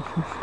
Mm-hmm.